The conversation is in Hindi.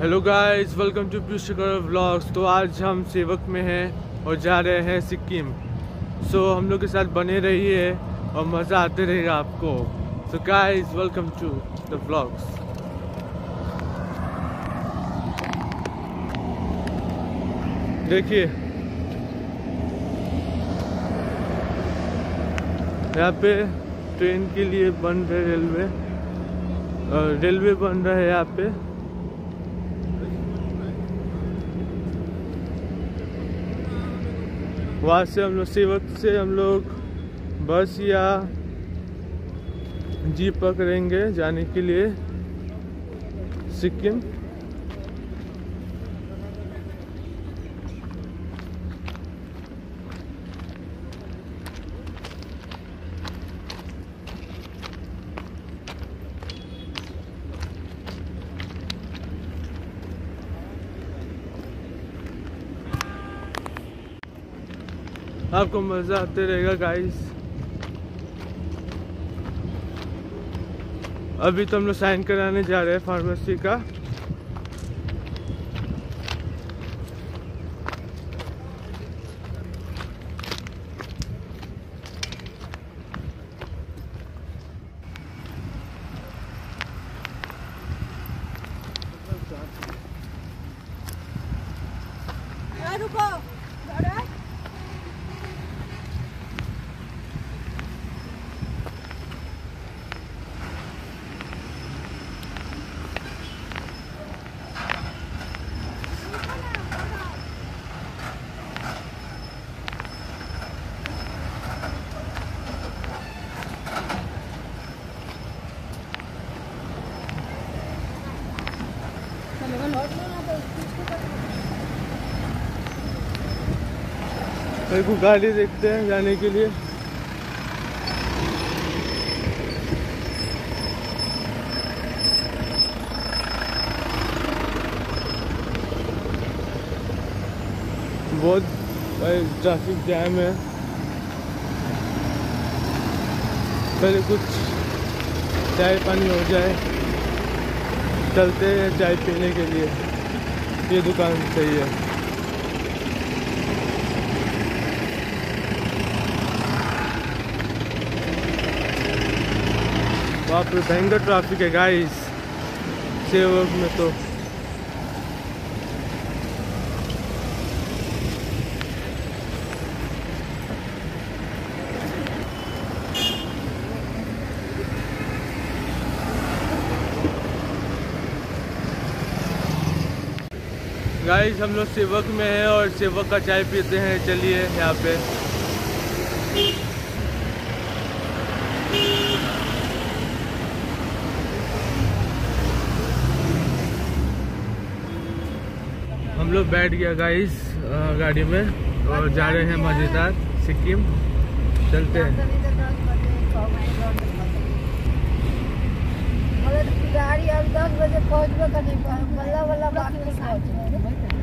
Hello guys welcome to Piyushkar vlogs तो आज हम सेवक में हैं और जा रहे हैं सिक्किम। सो so, हम लोग के साथ बने रहिए और मज़ा आते रहेगा आपको। So guys welcome to the vlogs देखिए। यहाँ पे ट्रेन के लिए बन रहे रेलवे। रेलवे बन रहा है यहाँ पे। वहाँ से हम लोग सेवक से हम लोग बस या जीप पकड़ेंगे जाने के लिए सिक्किम। आपको मज़ा आते रहेगा गाइस अभी तो हम लोग साइन कराने जा रहे हैं फार्मेसी का। रुको। को गाड़ी देखते हैं जाने के लिए। बहुत ट्रैफ़िक जैम है। पहले कुछ चाय पानी हो जाए। चलते हैं चाय पीने के लिए। ये दुकान सही है। वहाँ पर भयंकर ट्रैफ़िक है गाइस सेवक में तो। गाइस हम लोग सेवक में हैं और सेवक का चाय पीते हैं। चलिए यहाँ पे। हम लोग बैठ गया गाइस गाड़ी में और जा रहे हैं मज़ेदार सिक्किम। चलते हैं। गाड़ी अब दस बजे Wala, wala ba ang